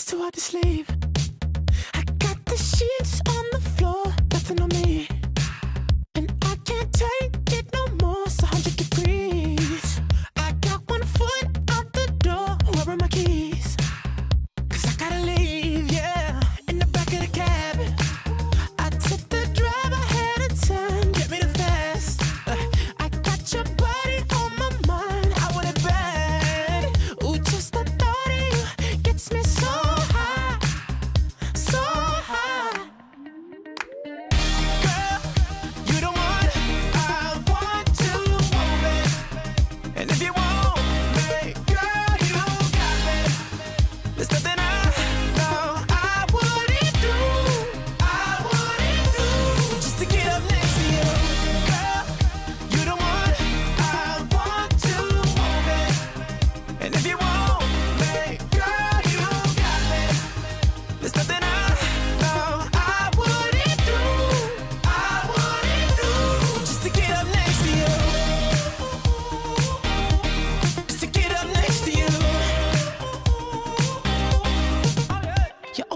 It's too hard to sleep. I got the sheets on the floor.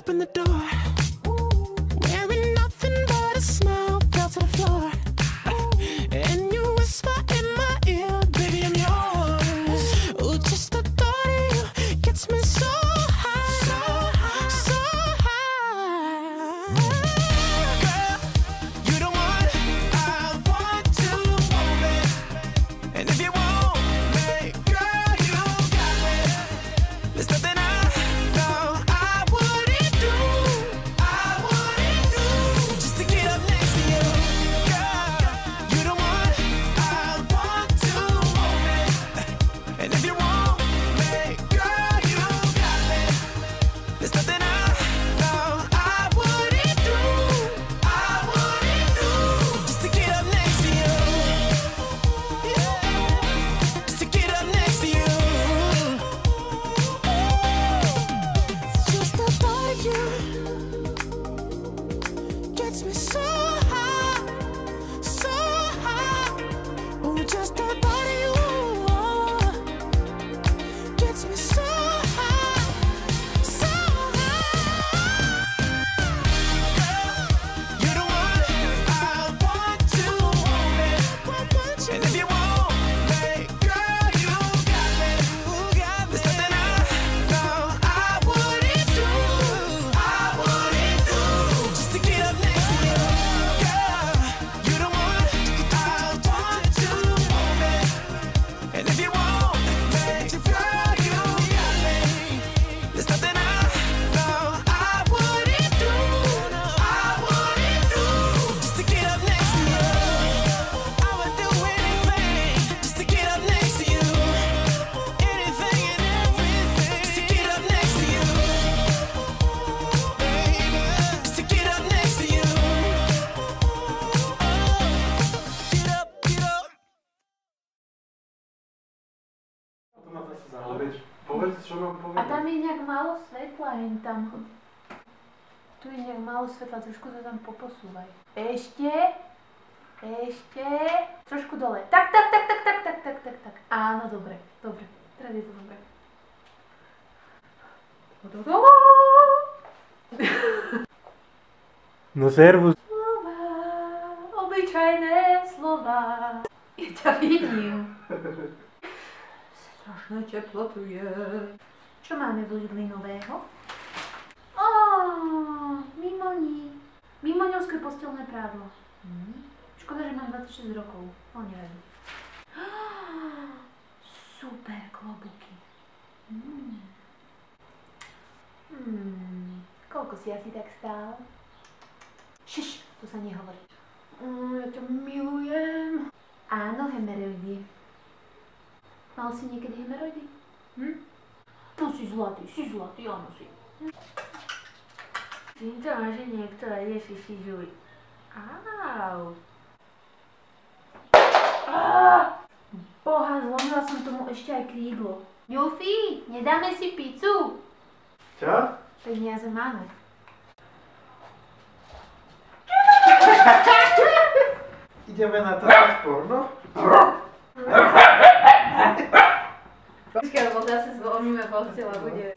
open the door. tam je nejak málo svetla, jen tam. Tu je nejak málo svetla, trošku to tam poposúvaj. Ešte. Ešte. Trošku dole. Tak, tak, tak, tak, tak, tak, tak, tak, tak. Áno, dobre, dobre. Teraz je to dobre. No servus. Slova, obyčajné slova. Ja ťa vidím. Strašné teplo tu je. Čo máme v Lidli nového? Ó, Mimoni. Mimoňovské postelné prádlo. Hmm. Škoda, že mám 26 rokov. No neviem. Super klobuky. Hm. Hmm, koľko si asi tak stál? Šiš, to sa nehovorí. Mm, ja ťa milujem. Áno, hemeroidy. Mal si niekedy hemeroidy? Hm? злотий, si злотий, онусий. 진짜 맛있네, 액자라 예시 시주이. Au. Boha, zlomila som tomu ešte aj krídlo. Jufi, nedáme si pizzu? Čo? Peniaze máme. Ideme na to porno? Počkaj, lebo zase zlomíme postel a bude.